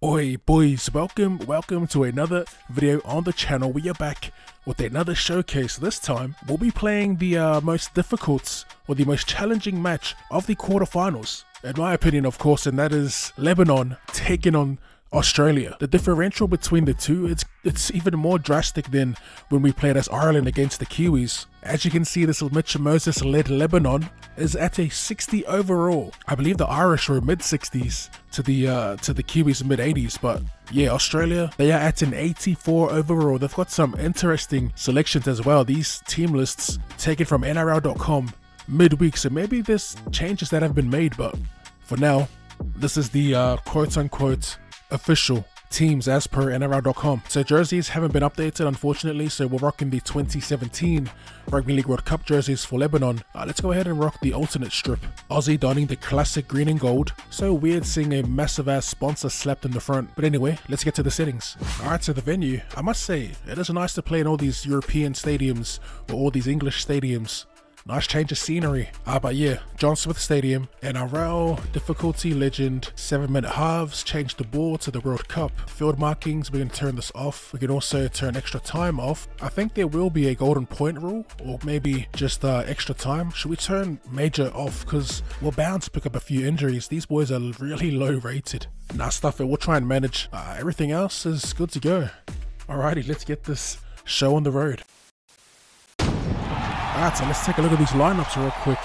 Oi boys, welcome, welcome to another video on the channel. We are back with another showcase. This time, we'll be playing the uh, most difficult or the most challenging match of the quarterfinals. In my opinion, of course, and that is Lebanon taking on Australia. The differential between the two, it's it's even more drastic than when we played as Ireland against the Kiwis. As you can see, this Mitch Moses led Lebanon is at a 60 overall. I believe the Irish were mid 60s to the uh, to the Kiwis mid 80s, but yeah, Australia they are at an 84 overall. They've got some interesting selections as well. These team lists taken from NRL.com midweek, so maybe there's changes that have been made, but for now, this is the uh, quote unquote official teams as per NRL.com. So jerseys haven't been updated unfortunately, so we're rocking the 2017 Rugby League World Cup jerseys for Lebanon. Uh, let's go ahead and rock the alternate strip. Aussie donning the classic green and gold. So weird seeing a massive ass sponsor slapped in the front. But anyway, let's get to the settings. Alright, so the venue. I must say, it is nice to play in all these European stadiums or all these English stadiums. Nice change of scenery. Ah, but yeah, John Smith Stadium, NRL, difficulty legend, 7 minute halves, change the ball to the World Cup. Field markings, we can turn this off. We can also turn extra time off. I think there will be a golden point rule, or maybe just uh, extra time. Should we turn major off? Because we're bound to pick up a few injuries. These boys are really low rated. Nah, stuff it, we'll try and manage. Uh, everything else is good to go. Alrighty, let's get this show on the road. Alright, so let's take a look at these lineups real quick.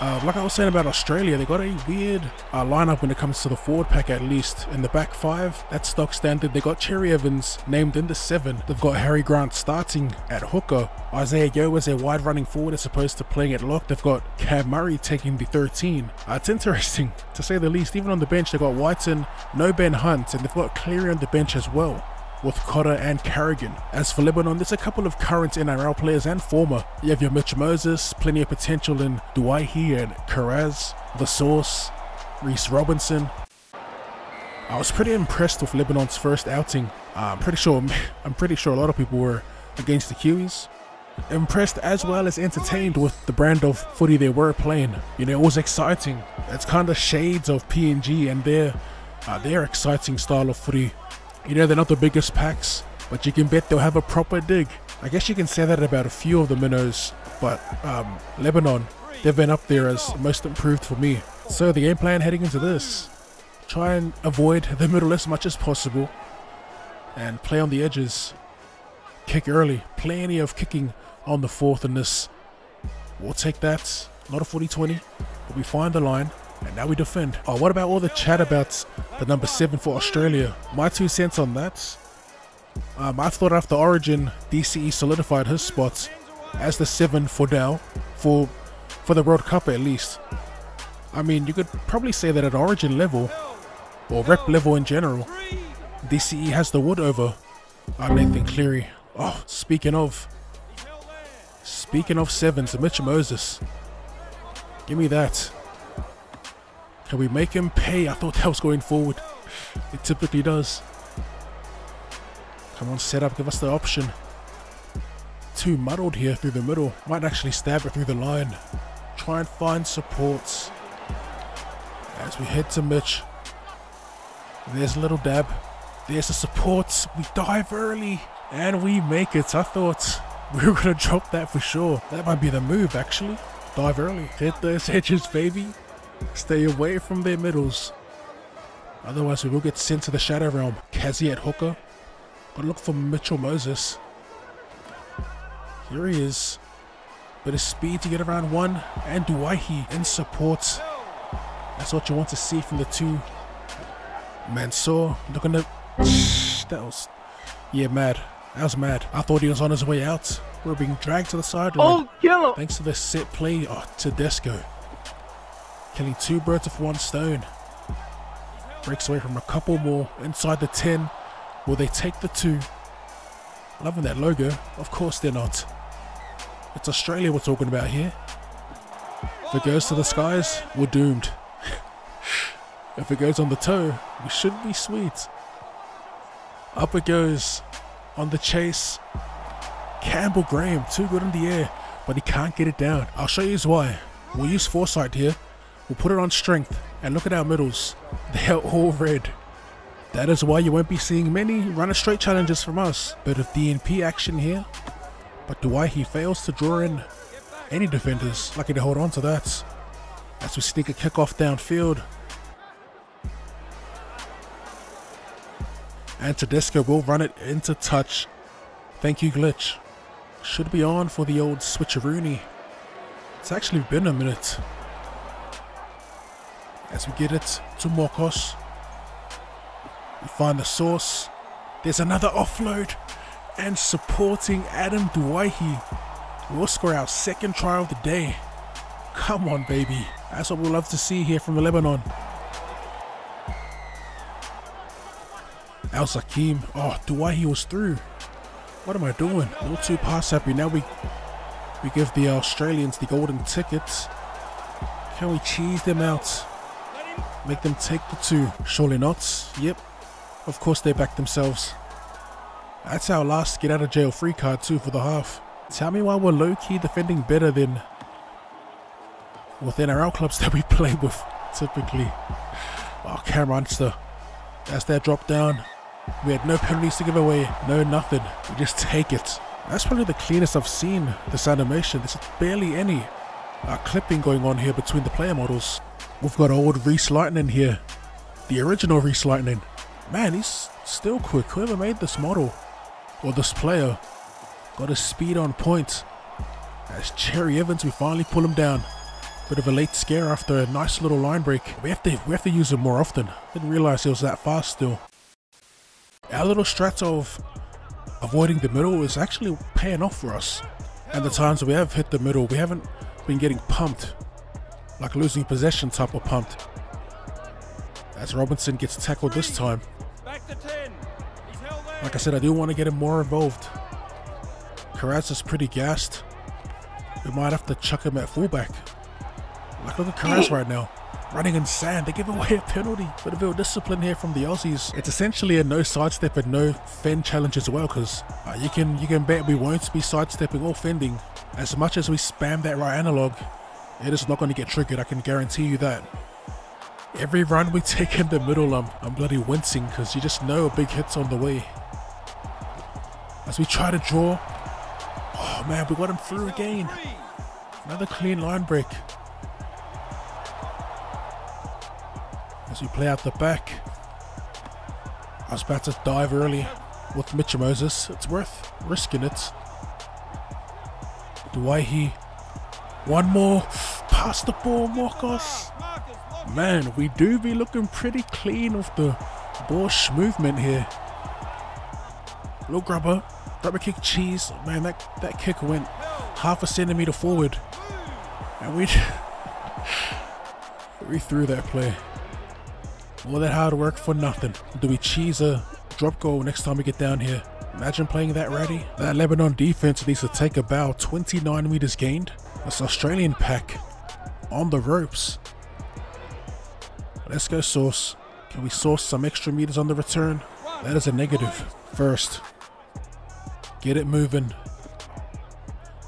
Uh, like I was saying about Australia, they got a weird uh, lineup when it comes to the forward pack at least. In the back five, that's stock standard. They got Cherry Evans named in the seven. They've got Harry Grant starting at hooker. Isaah Yeo as a wide running forward as opposed to playing at lock. They've got Cam Murray taking the 13. Uh, it's interesting to say the least. Even on the bench, they've got Wighton, no Ben Hunt, and they've got Cleary on the bench as well with Cotter and Carrigan. As for Lebanon, there's a couple of current NRL players and former. You have your Mitch Moses, plenty of potential in Doueihi and Kiraz, The Source, Reese Robinson. I was pretty impressed with Lebanon's first outing. I'm pretty sure I'm pretty sure a lot of people were against the Kiwis. Impressed as well as entertained with the brand of footy they were playing. You know, it was exciting. It's kind of shades of PNG and their uh, their exciting style of footy you know, they're not the biggest packs, but you can bet they'll have a proper dig. I guess you can say that about a few of the minnows, but um, Lebanon, they've been up there as most improved for me. So the game plan heading into this, try and avoid the middle as much as possible and play on the edges. Kick early, plenty of kicking on the fourth in this. We'll take that, not a 40-20, but we find the line and now we defend. Oh, what about all the chat about the number 7 for Australia? My two cents on that. Um, I thought after Origin, DCE solidified his spot as the 7 for now, for, for the World Cup at least. I mean, you could probably say that at Origin level, or rep level in general, DCE has the wood over uh, Nathan Cleary. Oh, speaking of, speaking of sevens, Mitch Moses. Give me that. Can we make him pay? I thought that was going forward. It typically does. Come on, set up. Give us the option. Too muddled here through the middle. Might actually stab it through the line. Try and find supports. As we head to Mitch. There's a little dab. There's the supports. We dive early. And we make it. I thought we were going to drop that for sure. That might be the move, actually. Dive early. Hit those edges, baby. Stay away from their middles. Otherwise, we will get sent to the Shadow Realm. Kazi at hooker. Gotta look for Mitchell Moses. Here he is. Bit of speed to get around one. And Doueihi in support. That's what you want to see from the two. Mansour looking to... That was... Yeah, mad. That was mad. I thought he was on his way out. We are being dragged to the sideline. Oh, kill him! Thanks to the set play oh, Tedesco. Killing two birds with one stone. Breaks away from a couple more inside the 10. Will they take the two? Loving that logo. Of course they're not. It's Australia we're talking about here. If it goes to the skies, we're doomed. if it goes on the toe, we should be sweet. Up it goes on the chase. Campbell Graham, too good in the air, but he can't get it down. I'll show you why. We'll use foresight here. We'll put it on strength. And look at our middles. They're all red. That is why you won't be seeing many runner straight challenges from us. Bit of DNP action here. But he fails to draw in any defenders. Lucky to hold on to that. As we sneak a kickoff downfield. And Tedesco will run it into touch. Thank you, Glitch. Should be on for the old switcheroony. It's actually been a minute. As we get it to Mokos. We find the source. There's another offload. And supporting Adam Doueihi. We'll score our second try of the day. Come on, baby. That's what we love to see here from the Lebanon. Al Sakim. Oh, Doueihi was through. What am I doing? Little too pass happy. Now we we give the Australians the golden tickets. Can we cheese them out? Make them take the two? Surely not. Yep. Of course they back themselves. That's our last get out of jail free card too for the half. Tell me why we're low-key defending better than within our clubs that we play with typically. Oh, Cam Munster. That's their drop down. We had no penalties to give away, no nothing. We just take it. That's probably the cleanest I've seen this animation. There's barely any uh, clipping going on here between the player models. We've got old Reese Lightning here. The original Reese Lightning. Man, he's still quick. Whoever made this model, or this player, got his speed on point. As Cherry Evans, we finally pull him down. Bit of a late scare after a nice little line break. We have to we have to use him more often. Didn't realize he was that fast still. Our little strat of avoiding the middle is actually paying off for us. And the times we have hit the middle, we haven't been getting pumped. Like losing possession type of pumped. As Robinson gets tackled this time. Like I said, I do want to get him more involved. Kiraz is pretty gassed. We might have to chuck him at fullback. Like look at Kiraz right now running in sand. They give away a penalty. But a Bit of discipline here from the Aussies. It's essentially a no sidestep and no fend challenge as well because uh, you can you can bet we won't be sidestepping or fending. As much as we spam that right analog, it is not going to get triggered. I can guarantee you that. Every run we take in the middle, I'm, I'm bloody wincing because you just know a big hit's on the way. As we try to draw, oh man, we got him through again. Another clean line break. as we play out the back. I was about to dive early with Mitchell Moses. It's worth risking it. Doueihi. One more. Pass the ball, Marcos. Man, we do be looking pretty clean with the Bosch movement here. Little grubber. Grubber kick cheese. Man, that, that kick went half a centimeter forward. And we, we threw that play. All that hard work for nothing. Do we cheese a drop goal next time we get down here? Imagine playing that ready. That Lebanon defense needs to take about 29 meters gained. That's Australian pack on the ropes. Let's go source. Can we source some extra meters on the return? That is a negative. First, get it moving.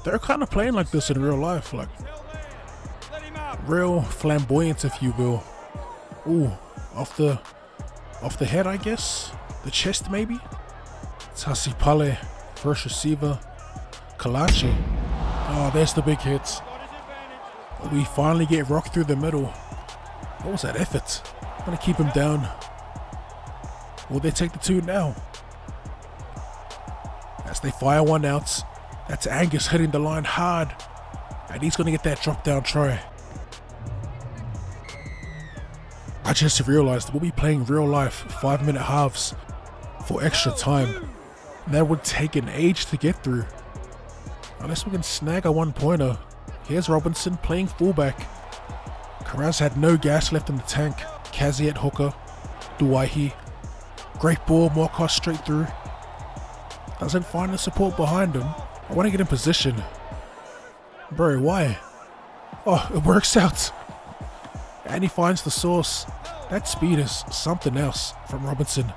They're kind of playing like this in real life, like real flamboyant, if you will. Ooh, off the off the head, I guess. The chest, maybe. Tasipale, first receiver. Kalache. Oh, there's the big hits. We finally get rocked through the middle. What was that effort? I'm gonna keep him down. Will they take the two now? As they fire one out. That's Angus hitting the line hard. And he's gonna get that drop down try. I just realized we'll be playing real life 5 minute halves for extra time. That would take an age to get through. Unless we can snag a one pointer. Here's Robinson playing fullback. Kiraz had no gas left in the tank. Kazi at hooker. Doueihi. Great ball, Morkos straight through. Doesn't find the support behind him. I want to get in position. Bro, why? Oh, it works out. And he finds the source. That speed is something else from Robinson.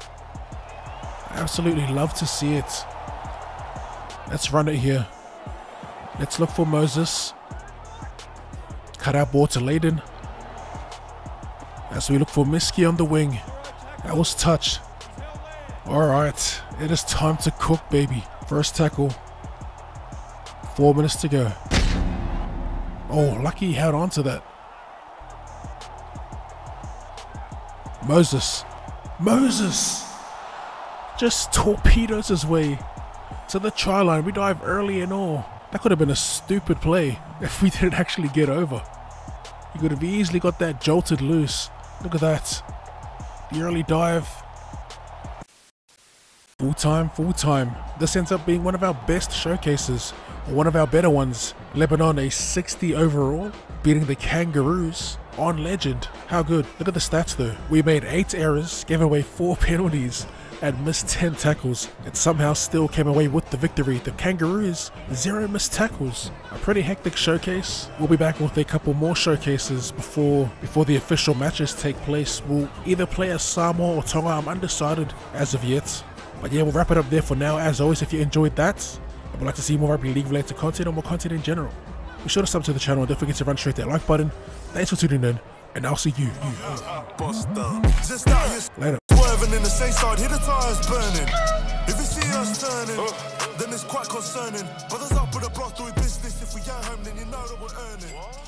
Absolutely love to see it. Let's run it here. Let's look for Moses. Cut out ball to Layden. As we look for Miski on the wing. That was touched. Alright, it is time to cook, baby. First tackle. Four minutes to go. Oh, lucky he held on to that. Moses. Moses! Just torpedoes his way to the try line. We dive early and all. That could have been a stupid play if we didn't actually get over. He could have easily got that jolted loose. Look at that. The early dive. Full time, full time. This ends up being one of our best showcases, or one of our better ones. Lebanon a 60 overall, beating the Kangaroos on legend. How good. Look at the stats though. We made 8 errors, gave away 4 penalties, and missed 10 tackles and somehow still came away with the victory. The Kangaroos, zero missed tackles. A pretty hectic showcase. We'll be back with a couple more showcases before before the official matches take place. We'll either play as Samoa or Tonga. I'm undecided as of yet. But yeah, we'll wrap it up there for now. As always, if you enjoyed that, I would like to see more Rugby League related content or more content in general. Be sure to sub to the channel and don't forget to run straight that like button. Thanks for tuning in, and I'll see you. later swerving in the same side, hear the tires burning. If you see us turning, then it's quite concerning. Brothers up with a block doing business. If we ain't home, then you know that we're earning.